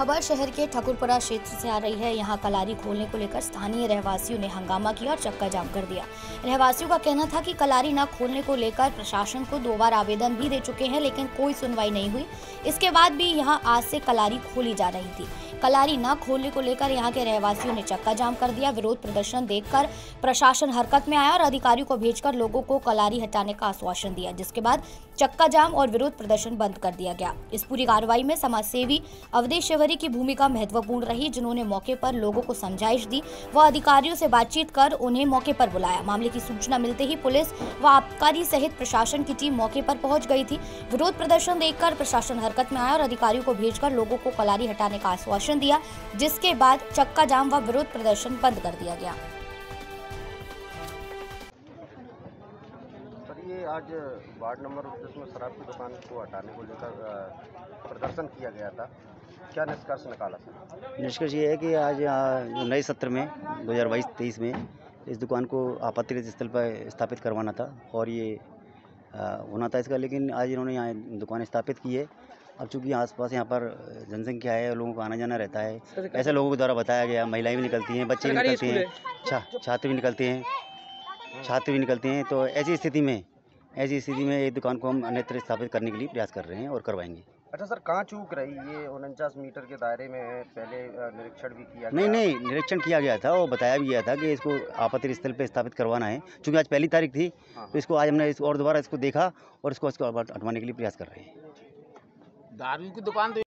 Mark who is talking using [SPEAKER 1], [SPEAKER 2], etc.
[SPEAKER 1] खबर शहर के ठकुरपुरा क्षेत्र से आ रही है। यहाँ कलारी खोलने को लेकर स्थानीय रहवासियों ने हंगामा किया और चक्का जाम कर दिया। रहवासियों का कहना था कि कलारी न खोलने को लेकर प्रशासन को दो बार आवेदन भी दे चुके हैं, लेकिन कोई सुनवाई नहीं हुई। इसके बाद भी यहाँ आज से कलारी खोली जा रही थी। कलारी न खोलने को लेकर यहाँ के रहवासियों ने चक्का जाम कर दिया। विरोध प्रदर्शन देखकर प्रशासन हरकत में आया और अधिकारियों को भेजकर लोगों को कलारी हटाने का आश्वासन दिया, जिसके बाद चक्का जाम और विरोध प्रदर्शन बंद कर दिया गया। इस पूरी कार्रवाई में समाजसेवी अवधेश शिवरी की भूमिका महत्वपूर्ण रही, जिन्होंने मौके पर लोगों को समझाइश दी व अधिकारियों से बातचीत कर उन्हें मौके पर बुलाया। मामले की सूचना मिलते ही पुलिस व आबकारी सहित प्रशासन की टीम मौके पर पहुँच गई थी। विरोध प्रदर्शन देखकर प्रशासन हरकत में आया और अधिकारियों को भेजकर लोगों को कलारी हटाने का आश्वासन दिया, जिसके बाद चक्का जाम व विरोध प्रदर्शन बंद कर दिया गया।
[SPEAKER 2] आज वार्ड नंबर उनतीस में शराब की दुकान को हटाने को लेकर प्रदर्शन किया गया था। क्या निष्कर्ष निकाला सर?
[SPEAKER 3] निष्कर्ष ये है कि आज यहाँ जो नए सत्र में 2022-23 में इस दुकान को आपत्तिगत स्थल पर स्थापित करवाना था और ये होना था इसका लेकिन आज इन्होंने यहाँ दुकान स्थापित की है। अब चूँकि आसपास यहाँ पर जनसंख्या है लोगों को आना जाना रहता है ऐसे लोगों के द्वारा बताया गया महिलाएँ भी निकलती हैं बच्चे भी निकलते हैं। छा छात्र भी निकलते हैं छात्र भी निकलते हैं तो ऐसी स्थिति में ऐसी स्थिति में ये दुकान को हम अन्यत्र स्थापित करने के लिए प्रयास कर रहे हैं और करवाएँगे।
[SPEAKER 2] अच्छा सर कहाँ चूक रही ये उनचास मीटर के दायरे में? है पहले निरीक्षण भी किया
[SPEAKER 3] नहीं
[SPEAKER 2] गया।
[SPEAKER 3] नहीं निरीक्षण किया गया था और बताया भी गया था कि इसको आपत्ति स्थल पर स्थापित करवाना है क्योंकि आज पहली तारीख थी
[SPEAKER 2] हाँ,
[SPEAKER 3] तो इसको आज हमने इस और दोबारा इसको देखा और इसको इसको हटवाने के लिए प्रयास कर रहे हैं।
[SPEAKER 4] दारू की दुकान तो